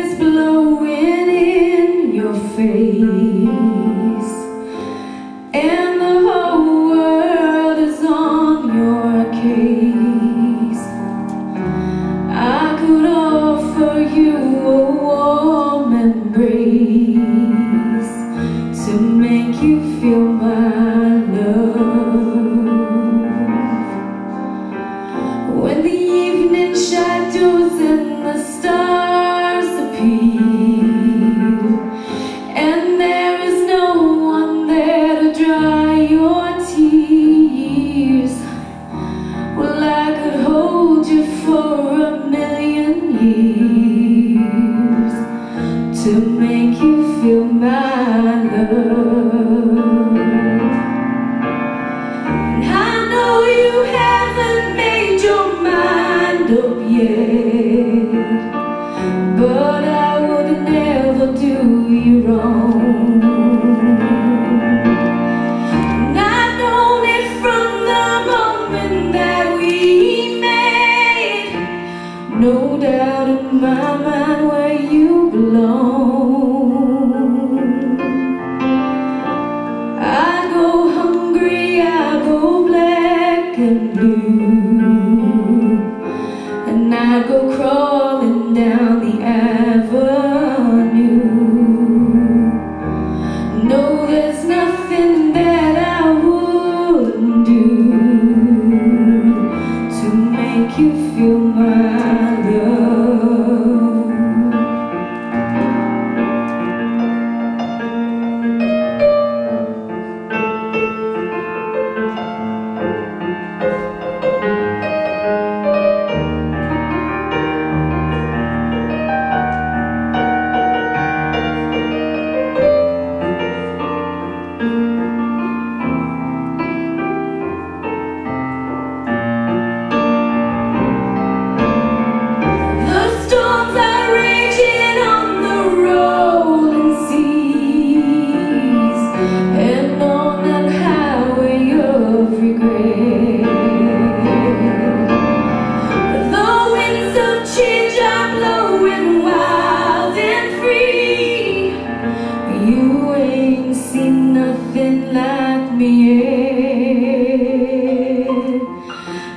Is blowing in your face you my love I know you haven't made your mind up yet. But I would never do you wrong And I've it from the moment that we met. No doubt in my and I go crawling down the avenue. No, there's nothing that I wouldn't do To make you feel my nothing like me.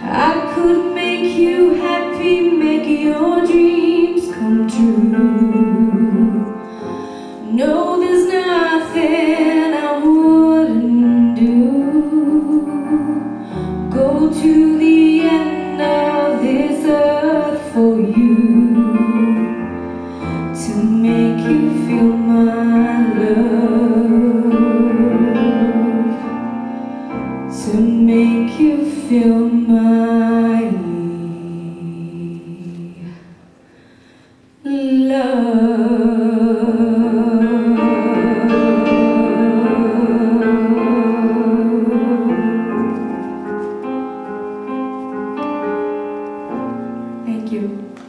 I could make you happy, make your dreams come true. No, there's nothing I wouldn't do. Go to the end of this earth for you to you.